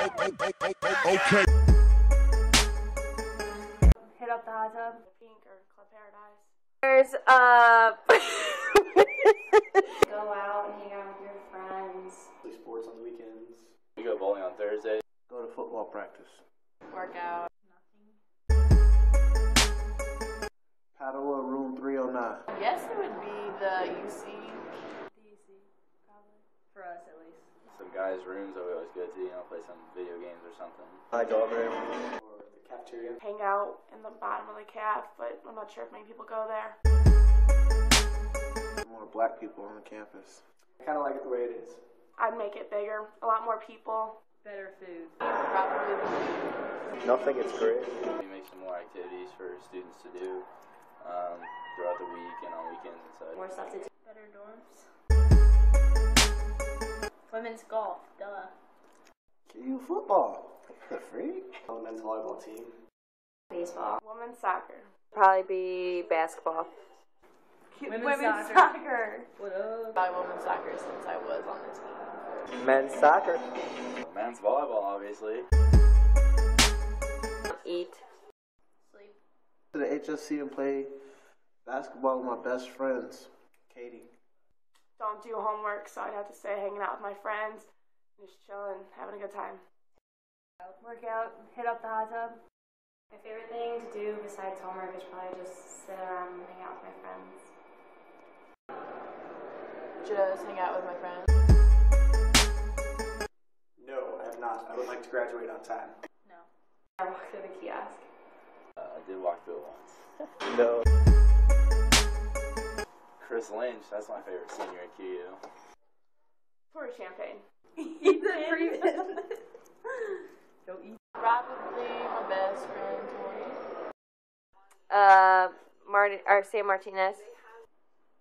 Okay. Hit up the hot tub. Pink or Club Paradise. There's uh Go out and hang out with your friends. Play sports on the weekends. We go bowling on Thursday. Go to football practice. Work out. Paddle room 309. I guess it would be the UC. DC, probably. For us, at least. Some guys' rooms that we always go to, you know, play some video games or something. I go over there. Or the cafeteria. Hang out in the bottom of the caf, but I'm not sure if many people go there. More black people on the campus. I kind of like it the way it is. I'd make it bigger. A lot more people. Better food. Probably Nothing, it's great. We make some more activities for students to do um, throughout the week and on weekends and such. more stuff to do. Better dorms. Women's golf. Duh. You football. The freak. On the men's volleyball team. Baseball. women's soccer. Probably be basketball. Women's, soccer. soccer. What up? By women's soccer since I was on the team. Men's soccer. Men's volleyball, obviously. Eat. Sleep. To the HSC and play basketball with my best friends. Katie. Don't do homework, so I'd have to stay hanging out with my friends, just chilling, having a good time. Work out. Hit up the hot tub. My favorite thing to do besides homework is probably just sit around and hang out with my friends. Just hang out with my friends. No, I have not. I would like to graduate on time. No. I walked to the kiosk. Uh, I did walk through it once. No. Chris Lynch, that's my favorite senior at QU. Pour champagne. Eat the free Go eat. Probably my best friend, Tori. Uh Martin or Sam Martinez.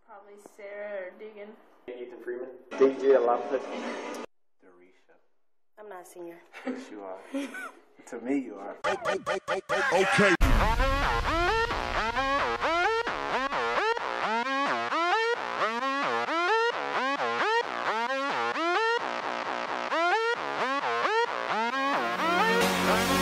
Probably Sarah or Deegan. Ethan Freeman. DJ Olympic. Dorisha. I'm not a senior. Yes, you are. to me, you are. Okay. 음.